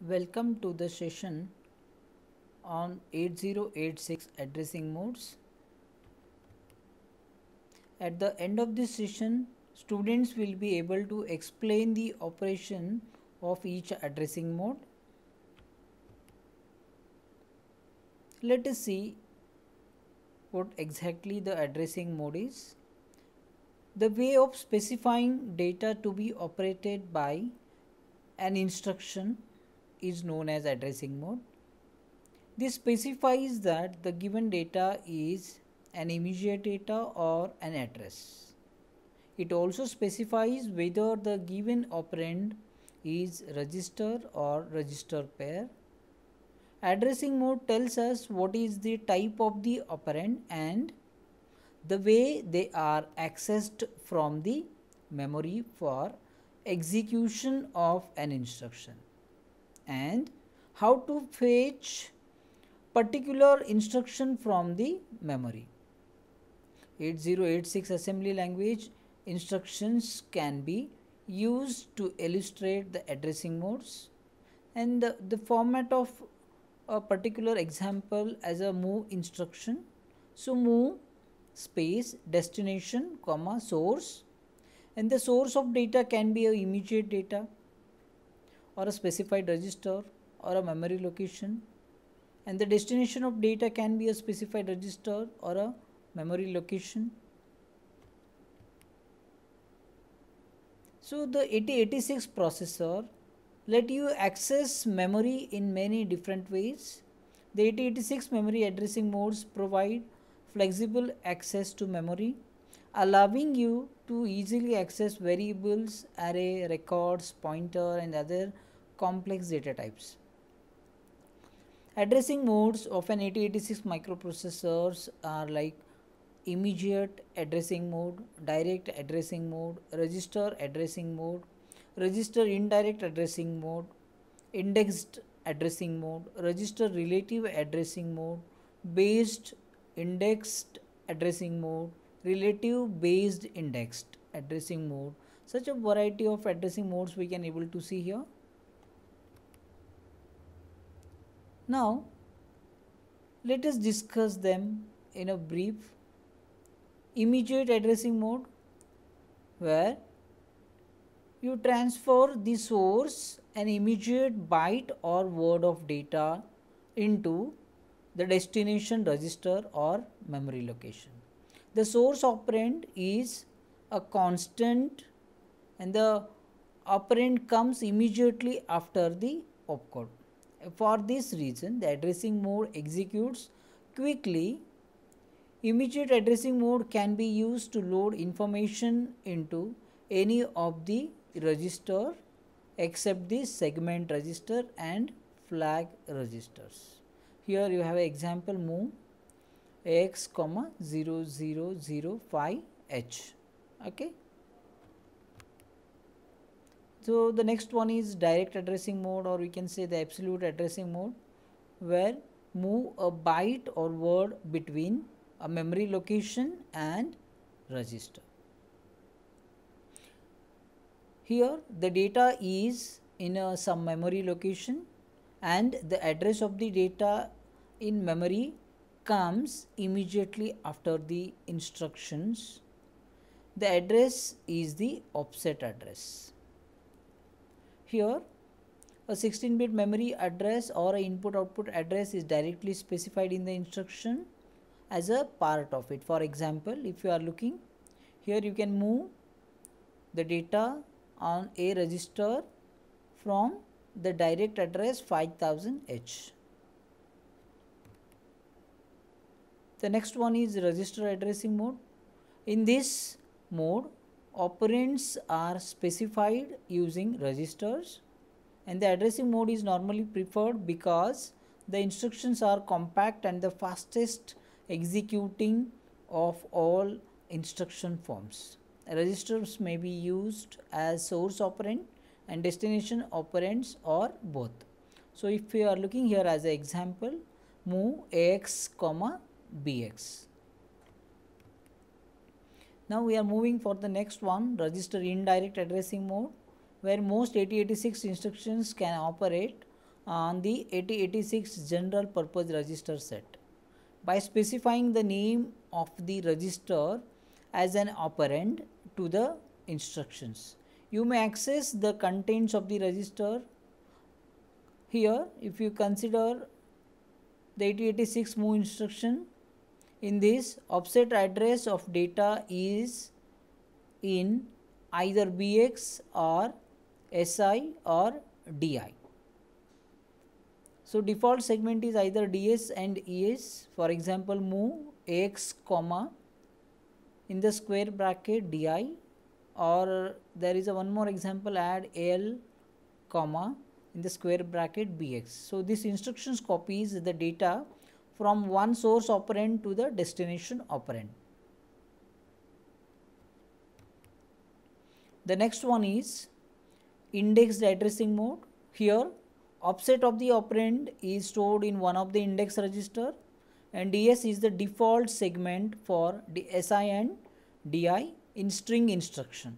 Welcome to the session on 8086 addressing modes. At the end of this session, students will be able to explain the operation of each addressing mode. Let us see what exactly the addressing mode is. The way of specifying data to be operated by an instruction is known as addressing mode. This specifies that the given data is an immediate data or an address. It also specifies whether the given operand is register or register pair. Addressing mode tells us what is the type of the operand and the way they are accessed from the memory for execution of an instruction and how to fetch particular instruction from the memory. 8086 assembly language instructions can be used to illustrate the addressing modes and the, the format of a particular example as a move instruction. So, move space destination comma source and the source of data can be a immediate data or a specified register or a memory location and the destination of data can be a specified register or a memory location. So, the 8086 processor let you access memory in many different ways. The 8086 memory addressing modes provide flexible access to memory allowing you to easily access variables, array, records, pointer and other complex data types. Addressing modes of an 8086 microprocessors are like immediate addressing mode, direct addressing mode, register addressing mode, register indirect addressing mode, indexed addressing mode, register relative addressing mode, based indexed addressing mode, relative based indexed addressing mode. Such a variety of addressing modes we can able to see here. Now, let us discuss them in a brief. Immediate addressing mode where you transfer the source an immediate byte or word of data into the destination register or memory location. The source operand is a constant and the operand comes immediately after the opcode. For this reason, the addressing mode executes quickly. Immediate addressing mode can be used to load information into any of the register except the segment register and flag registers. Here you have an example move x comma 0005 h okay so the next one is direct addressing mode or we can say the absolute addressing mode where move a byte or word between a memory location and register. Here the data is in a, some memory location and the address of the data in memory comes immediately after the instructions. The address is the offset address. Here a 16 bit memory address or input output address is directly specified in the instruction as a part of it. For example, if you are looking here you can move the data on a register from the direct address 5000H. The next one is register addressing mode. In this mode, operands are specified using registers and the addressing mode is normally preferred because the instructions are compact and the fastest executing of all instruction forms. Registers may be used as source operand and destination operands or both. So, if we are looking here as an example move ax comma bx. Now, we are moving for the next one register indirect addressing mode where most 8086 instructions can operate on the 8086 general purpose register set by specifying the name of the register as an operand to the instructions. You may access the contents of the register here if you consider the 8086 move instruction in this offset address of data is in either BX or SI or DI. So default segment is either DS and ES. For example, move AX comma in the square bracket DI or there is a one more example add AL comma in the square bracket BX. So this instructions copies the data from one source operand to the destination operand. The next one is indexed addressing mode. Here offset of the operand is stored in one of the index register and DS is the default segment for SI and DI in string instruction.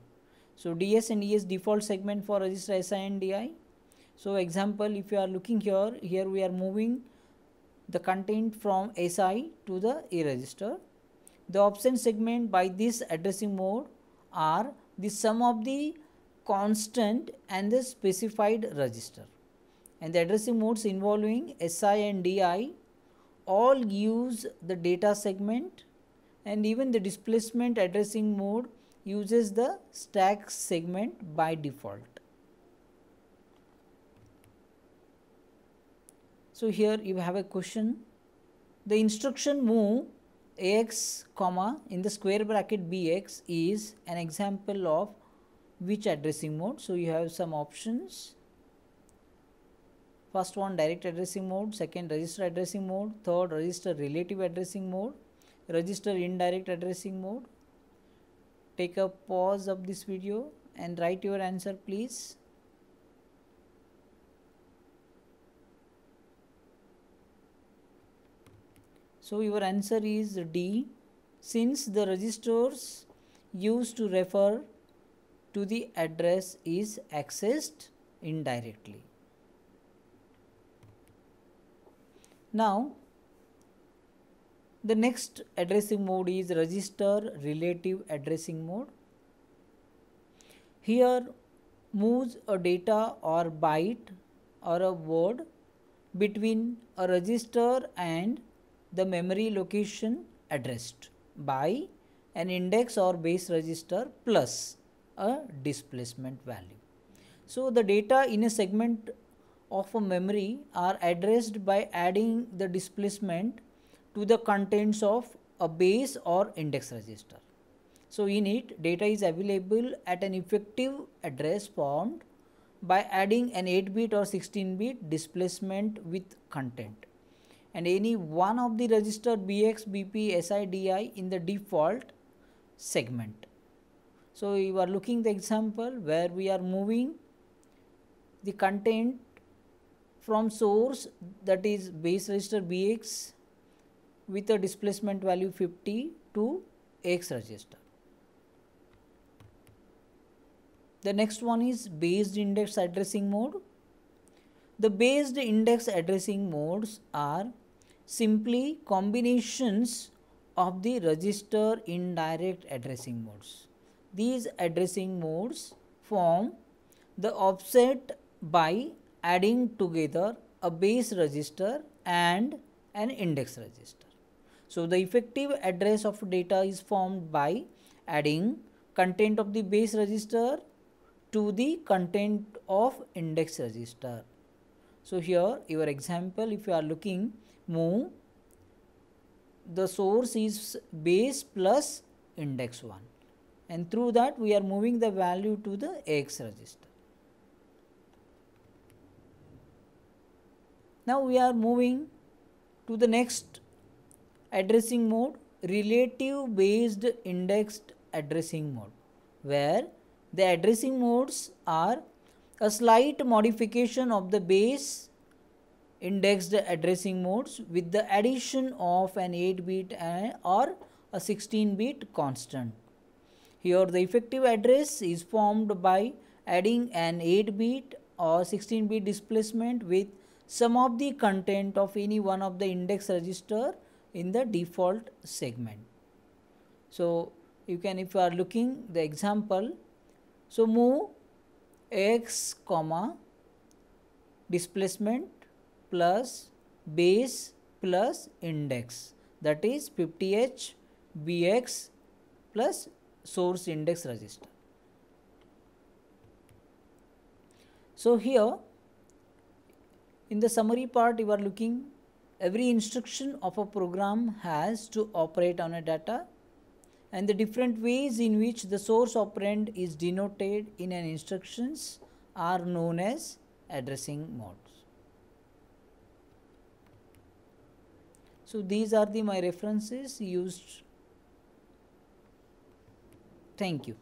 So DS and ES default segment for register SI and DI. So example if you are looking here, here we are moving the content from SI to the A register. The offset segment by this addressing mode are the sum of the constant and the specified register and the addressing modes involving SI and DI all use the data segment and even the displacement addressing mode uses the stack segment by default. So here you have a question. The instruction move ax comma in the square bracket bx is an example of which addressing mode. So you have some options First one direct addressing mode, second register addressing mode, third register relative addressing mode, register indirect addressing mode. Take a pause of this video and write your answer please. So your answer is D since the registers used to refer to the address is accessed indirectly. Now, the next addressing mode is register relative addressing mode. Here moves a data or byte or a word between a register and the memory location addressed by an index or base register plus a displacement value. So, the data in a segment of a memory are addressed by adding the displacement to the contents of a base or index register. So in it data is available at an effective address formed by adding an 8 bit or 16 bit displacement with content and any one of the register BX, BP, SI, DI in the default segment. So you are looking the example where we are moving the content from source that is base register bx with a displacement value 50 to x register. The next one is based index addressing mode. The based index addressing modes are simply combinations of the register indirect addressing modes. These addressing modes form the offset by adding together a base register and an index register. So, the effective address of data is formed by adding content of the base register to the content of index register. So, here your example if you are looking move the source is base plus index 1 and through that we are moving the value to the X register. Now we are moving to the next addressing mode relative based indexed addressing mode where the addressing modes are a slight modification of the base indexed addressing modes with the addition of an 8 bit or a 16 bit constant. Here the effective address is formed by adding an 8 bit or 16 bit displacement with sum of the content of any one of the index register in the default segment. So, you can if you are looking the example, so move x comma displacement plus base plus index that is 50h bx plus source index register. So, here in the summary part you are looking every instruction of a program has to operate on a data and the different ways in which the source operand is denoted in an instructions are known as addressing modes. So, these are the my references used. Thank you.